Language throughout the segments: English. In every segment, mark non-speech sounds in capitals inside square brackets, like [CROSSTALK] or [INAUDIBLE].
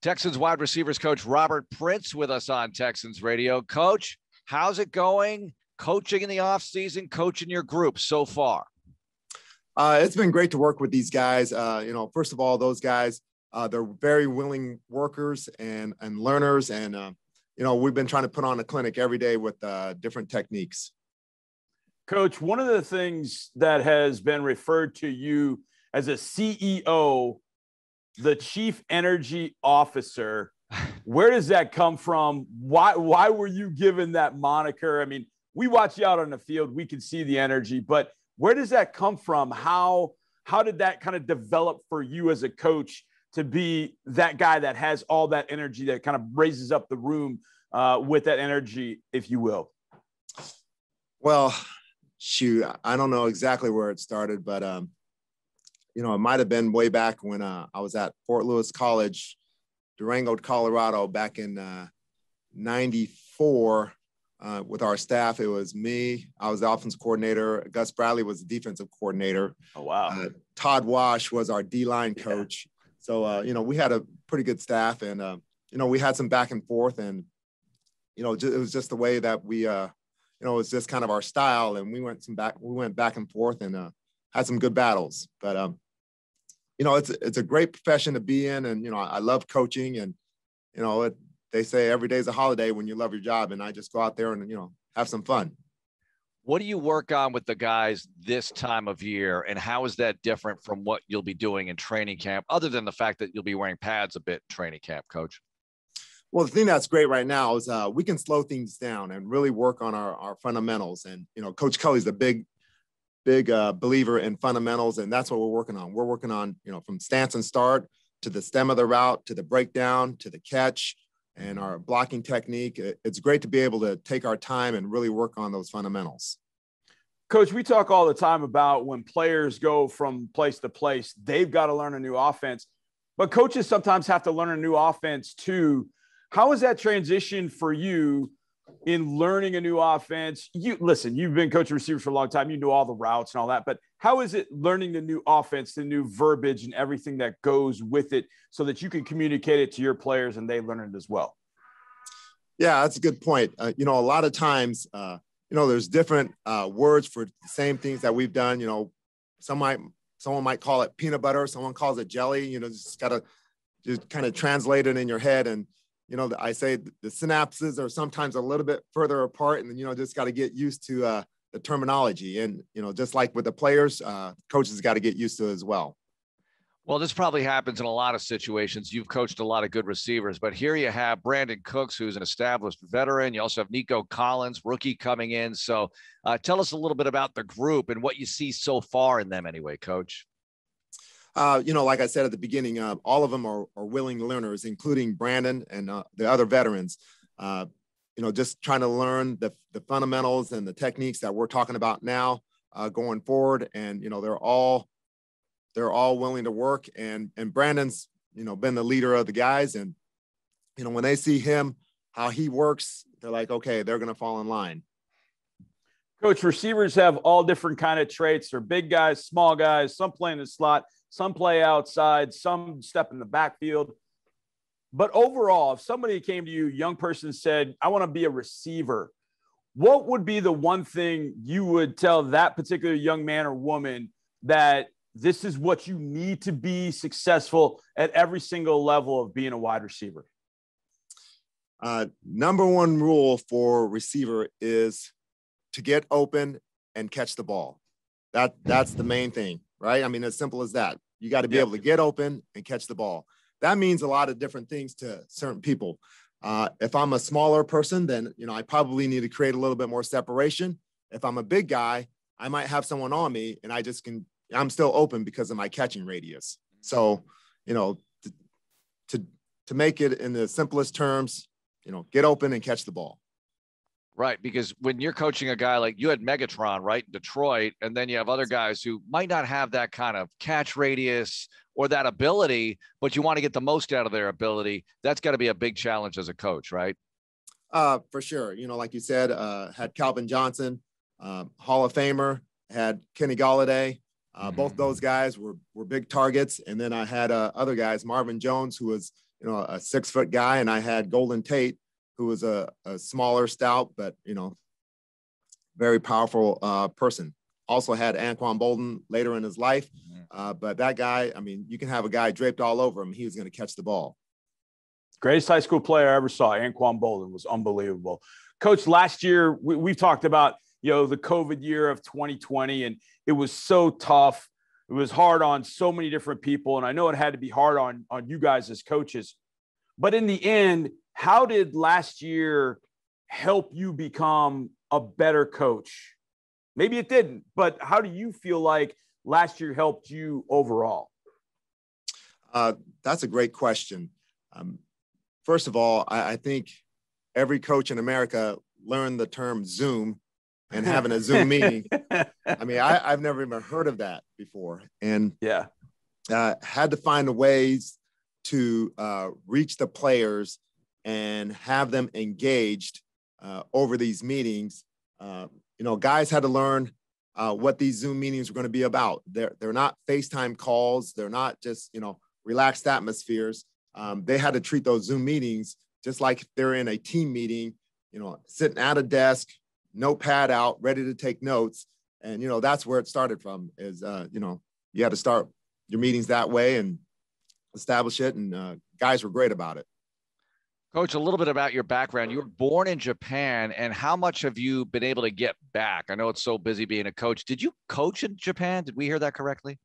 Texans wide receivers coach Robert Prince with us on Texans Radio. Coach, how's it going? Coaching in the offseason, coaching your group so far? Uh, it's been great to work with these guys. Uh, you know, first of all, those guys, uh, they're very willing workers and, and learners. And, uh, you know, we've been trying to put on a clinic every day with uh, different techniques. Coach, one of the things that has been referred to you as a CEO the chief energy officer. Where does that come from? Why why were you given that moniker? I mean, we watch you out on the field, we can see the energy, but where does that come from? How how did that kind of develop for you as a coach to be that guy that has all that energy that kind of raises up the room uh, with that energy, if you will? Well, shoot, I don't know exactly where it started, but um, you know, it might have been way back when uh, I was at Fort Lewis College, Durango, Colorado, back in uh, 94 uh, with our staff. It was me, I was the offense coordinator. Gus Bradley was the defensive coordinator. Oh, wow. Uh, Todd Wash was our D line coach. Yeah. So, uh, you know, we had a pretty good staff and, uh, you know, we had some back and forth and, you know, it was just the way that we, you know, it was just kind of our style. And we went some back, we went back and forth and had some good battles. But, um, you know, it's it's a great profession to be in, and you know, I love coaching, and you know, it, they say every day is a holiday when you love your job, and I just go out there and you know have some fun. What do you work on with the guys this time of year, and how is that different from what you'll be doing in training camp, other than the fact that you'll be wearing pads a bit in training camp, Coach? Well, the thing that's great right now is uh, we can slow things down and really work on our, our fundamentals. And you know, Coach Culley's a big big uh, believer in fundamentals, and that's what we're working on. We're working on, you know, from stance and start to the stem of the route to the breakdown to the catch and our blocking technique. It's great to be able to take our time and really work on those fundamentals. Coach, we talk all the time about when players go from place to place, they've got to learn a new offense. But coaches sometimes have to learn a new offense too. How is that transition for you in learning a new offense? You listen, you've been coaching receivers for a long time. You know all the routes and all that, but how is it learning the new offense, the new verbiage and everything that goes with it so that you can communicate it to your players and they learn it as well? Yeah, that's a good point. Uh, you know, a lot of times, uh, you know, there's different uh, words for the same things that we've done. You know, some might, someone might call it peanut butter, someone calls it jelly. You know, just gotta just kind of translate it in your head and you know, I say the synapses are sometimes a little bit further apart, and you know, just got to get used to uh, the terminology. And you know, just like with the players, uh, coaches got to get used to as well. Well, this probably happens in a lot of situations. You've coached a lot of good receivers, but here you have Brandin Cooks, who's an established veteran. You also have Nico Collins, rookie coming in. So, uh, tell us a little bit about the group and what you see so far in them, anyway, Coach. Uh, you know, like I said at the beginning, uh, all of them are, are, willing learners, including Brandon and uh, the other veterans. Uh, you know, just trying to learn the, the fundamentals and the techniques that we're talking about now uh, going forward. And you know, they're all they're all willing to work. And and Brandon's you know been the leader of the guys. And you know, when they see him how he works, they're like, okay, they're going to fall in line. Coach, receivers have all different kind of traits. They're big guys, small guys, some play in the slot some play outside, some step in the backfield. But overall, if somebody came to you, young person said, I want to be a receiver, what would be the one thing you would tell that particular young man or woman that this is what you need to be successful at every single level of being a wide receiver? Uh, number one rule for receiver is to get open and catch the ball. That that's the main thing right? I mean, as simple as that. You got to be yep. able to get open and catch the ball. That means a lot of different things to certain people. Uh, if I'm a smaller person, then you know I probably need to create a little bit more separation. If I'm a big guy, I might have someone on me, and I just can. I'm still open because of my catching radius. So, you know, to to, to make it in the simplest terms, you know, get open and catch the ball. Right, because when you're coaching a guy like you had Megatron, right, in Detroit, and then you have other guys who might not have that kind of catch radius or that ability, but you want to get the most out of their ability. That's got to be a big challenge as a coach, right? Uh, for sure. You know, like you said, uh, had Calvin Johnson, uh, Hall of Famer, had Kenny Golladay. Uh, mm-hmm. Both those guys were were big targets, and then I had uh, other guys, Marvin Jones, who was you know, a six foot guy, and I had Golden Tate, who was a, a smaller, stout, but you know, very powerful uh, person. Also had Anquan Boldin later in his life, mm-hmm. uh, but that guy, I mean, you can have a guy draped all over him. He was going to catch the ball. Greatest high school player I ever saw, Anquan Boldin, was unbelievable. Coach, last year we, we've talked about you know the COVID year of 2020, and it was so tough. It was hard on so many different people, and I know it had to be hard on on you guys as coaches. But in the end, how did last year help you become a better coach? Maybe it didn't, but how do you feel like last year helped you overall? Uh, that's a great question. Um, first of all, I, I, think every coach in America learned the term Zoom and having a Zoom meeting. [LAUGHS] I mean, I, have never even heard of that before, and yeah, uh, had to find ways to uh, reach the players and have them engaged uh, over these meetings. Uh, you know, guys had to learn uh, what these Zoom meetings were going to be about. They're they're not FaceTime calls. They're not just you know relaxed atmospheres. Um, they had to treat those Zoom meetings just like they're in a team meeting. You know, sitting at a desk, notepad out, ready to take notes. And you know that's where it started from. Is uh, you know you had to start your meetings that way and establish it. And uh, guys were great about it. Coach, a little bit about your background. You were born in Japan, and how much have you been able to get back? I know it's so busy being a coach. Did you coach in Japan? Did we hear that correctly?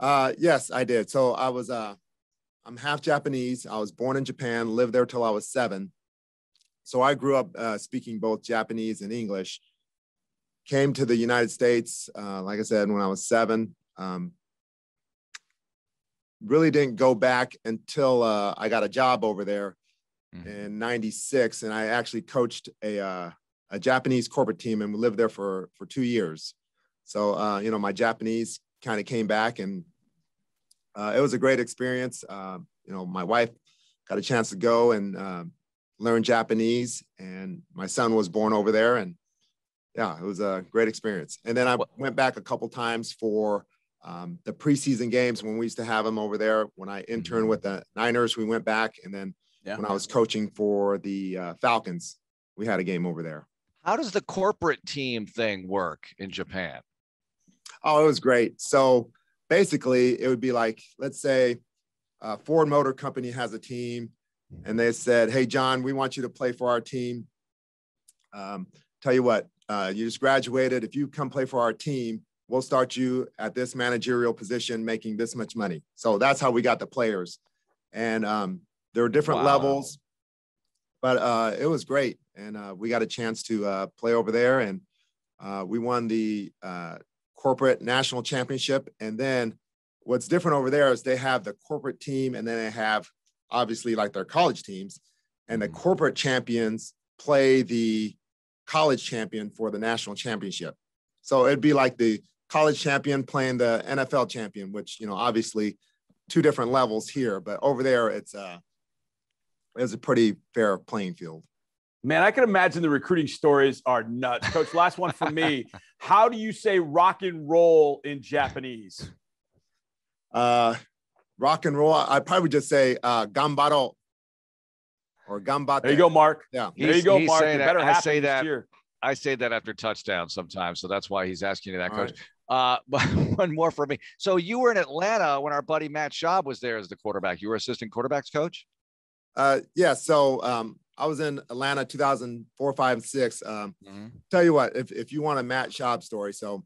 Uh, yes, I did. So I was, uh, I'm half Japanese. I was born in Japan, lived there till I was seven. So I grew up uh, speaking both Japanese and English. Came to the United States, uh, like I said, when I was seven. Um, really didn't go back until uh, I got a job over there mm-hmm. in 96 and i actually coached a, uh, a japanese corporate team and we lived there for for two years so uh, you know my japanese kind of came back and uh, it was a great experience uh, you know my wife got a chance to go and um, learn japanese and my son was born over there and yeah it was a great experience and then i went back a couple times for um, the preseason games when we used to have them over there when i interned mm-hmm. with the niners we went back and then yeah. when I was coaching for the uh, Falcons. We had a game over there. How does the corporate team thing work in Japan? Oh, it was great. So basically, it would be like, let's say, uh, Ford Motor Company has a team, and they said, "Hey, John, we want you to play for our team. Um, tell you what, uh, you just graduated. If you come play for our team, we'll start you at this managerial position, making this much money." So that's how we got the players, and um, there were different wow. levels, but uh, it was great. And uh, we got a chance to uh, play over there, and uh, we won the uh, corporate national championship. And then what's different over there is they have the corporate team, and then they have obviously like their college teams, and the mm-hmm. corporate champions play the college champion for the national championship. So it'd be like the college champion playing the NFL champion, which you know obviously two different levels here, but over there it's uh it was a pretty fair playing field. Man, I can imagine the recruiting stories are nuts. Coach, last one for me. [LAUGHS] How do you say rock and roll in Japanese? Uh, rock and roll. I probably just say uh, gambaro or gambate. There you go, Marc. Yeah. There you go, Marc. It better I say that. Year. I say that after touchdown sometimes, so that's why he's asking you that, All Coach. Right. Uh, [LAUGHS] but one more for me. So you were in Atlanta when our buddy Matt Schaub was there as the quarterback. You were assistant quarterbacks coach. Uh, yeah. So um, I was in Atlanta 2004, five, six. Um, mm-hmm. Tell you what, if, if you want a Matt Schaub story, so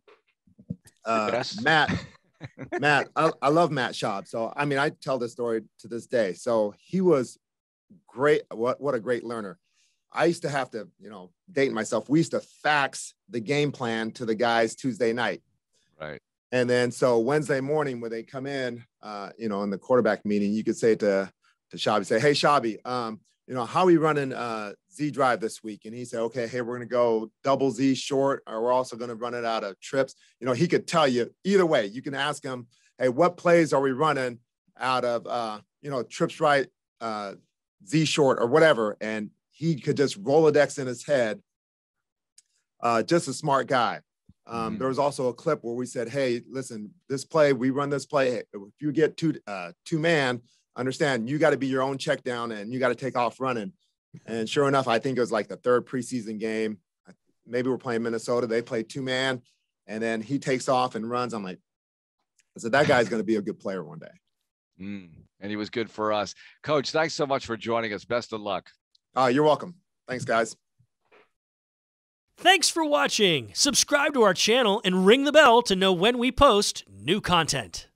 uh. Matt, [LAUGHS] Matt, I, I, love Matt Schaub. So I mean, I tell this story to this day. So he was great. What what a great learner. I used to have to, you know, date myself. We used to fax the game plan to the guys Tuesday night. Right. And then so Wednesday morning when they come in, uh, you know, in the quarterback meeting, you could say to to Shabby, say, hey, Shabby, um, you know, how are we running uh, Z drive this week? And he said, okay, hey, we're going to go double Z short, or we're also going to run it out of trips. You know, he could tell you either way. You can ask him, hey, what plays are we running out of, uh, you know, trips right, uh, Z short, or whatever. And he could just Rolodex in his head. Uh, just a smart guy. Um, mm-hmm. There was also a clip where we said, "Hey, listen, this play, we run this play. If you get two uh, two man, understand you got to be your own check down and you got to take off running. And sure enough, I think it was like the third preseason game. Maybe we're playing Minnesota. They played two man, and then he takes off and runs. I'm like, I said, that guy's going to be a good player one day. Mm, and he was good for us. Coach, thanks so much for joining us. Best of luck. Uh, you're welcome. Thanks, guys. Thanks for watching. Subscribe to our channel and ring the bell to know when we post new content.